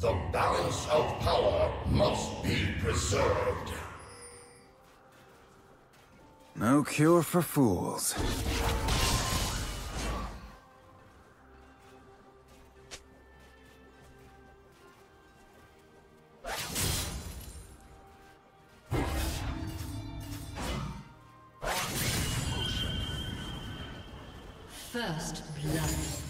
The balance of power must be preserved. No cure for fools. First blood.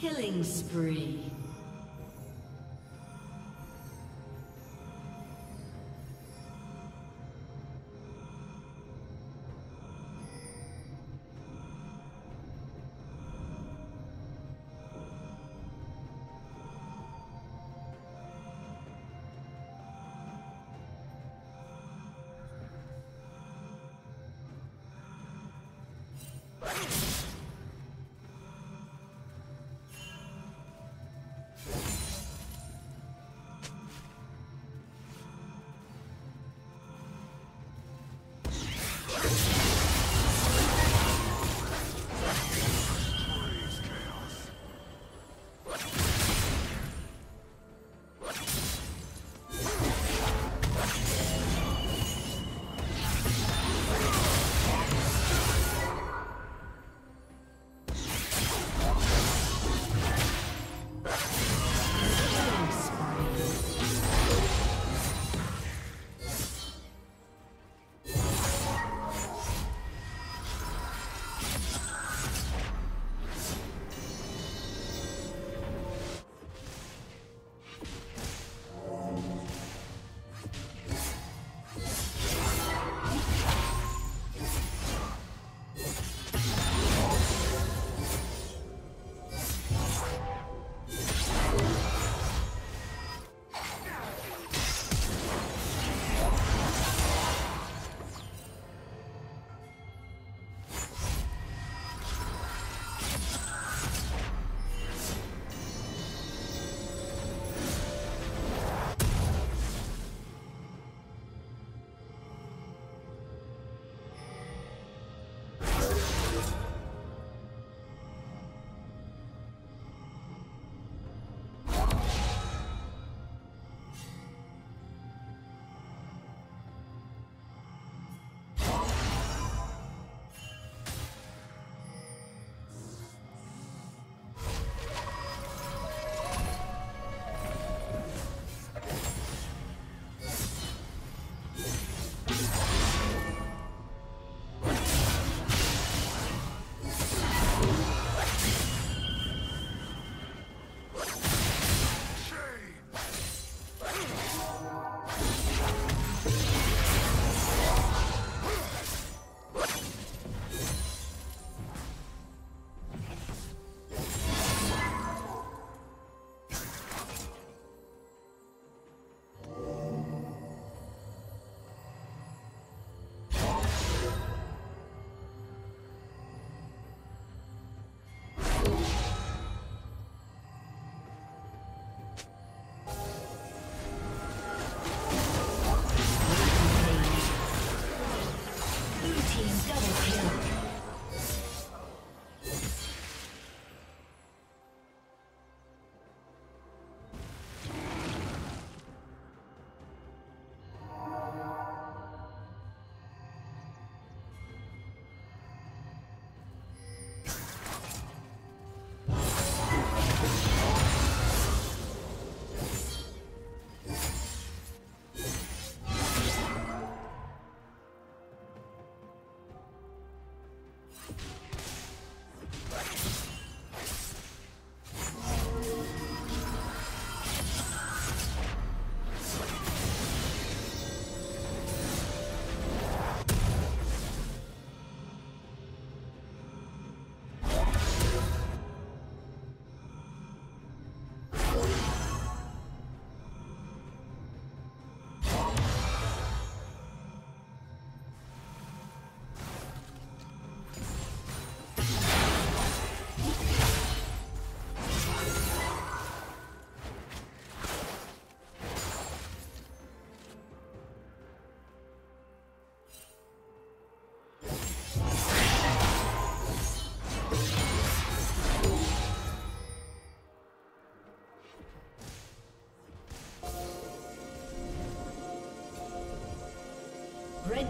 Killing spree. Team double kill.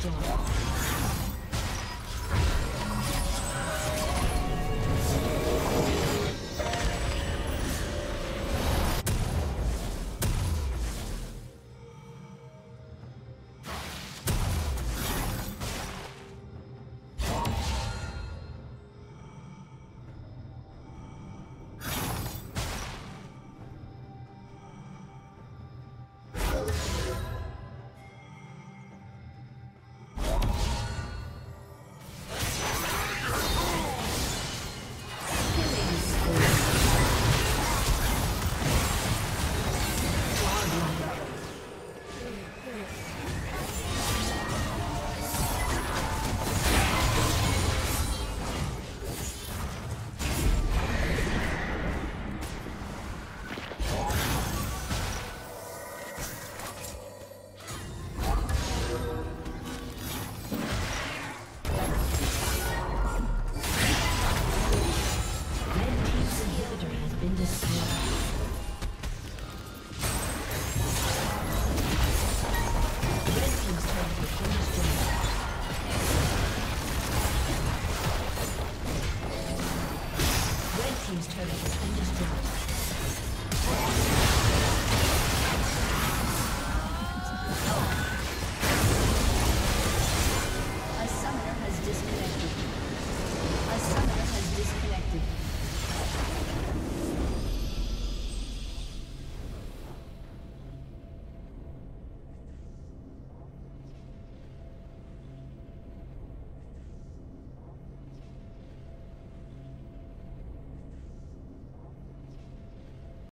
重要。